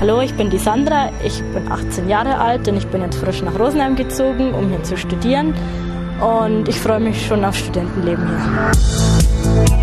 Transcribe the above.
Hallo, ich bin die Sandra, ich bin 18 Jahre alt und ich bin jetzt frisch nach Rosenheim gezogen, um hier zu studieren. Und ich freue mich schon auf Studentenleben hier.